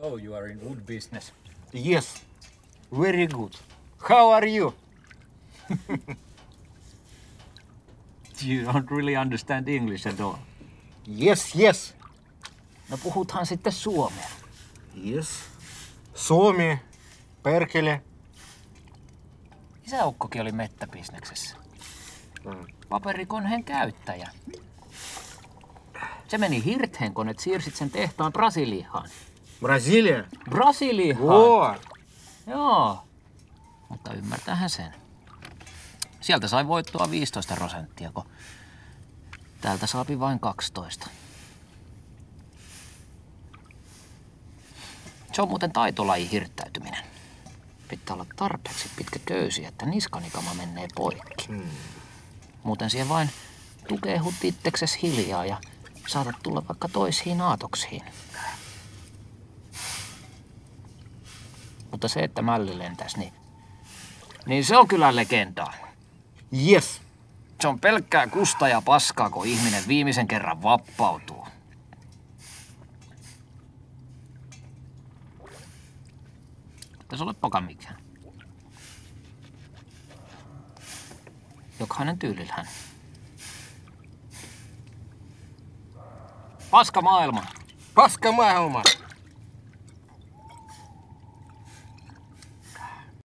So you are in wood business. Yes, very good. How are you? You don't really understand English at all. Yes, yes, No puhuthan sitten suomea. yes. Suomi, perkele. Isäukkokin oli mettäbisneksessä. Paperikoneen käyttäjä. Se meni hirtheen, kun et siirsit sen tehtaan Brasiliaan. Brasilia. Brasiliaan? О, Joo. Mutta ymmärtähän sen. Sieltä sai voittoa 15 prosenttia, kun täältä saapi vain 12. Se on muuten taitolaji hirttäytyminen. Pitää olla tarpeeksi pitkä köysi, että niskanikama menee poikki. Muuten siihen vain tukehut itsekses hiljaa ja saatat tulla vaikka toisiin aatoksiin. Mutta se, että mälli lentäis, niin, niin se on kyllä legendaa. yes. Se on pelkkää kusta ja paskaa, kun ihminen viimeisen kerran vappautuu. Tässä ole poka mikään. Jokainen tyylillähän. Paska maailma. Paska maailma.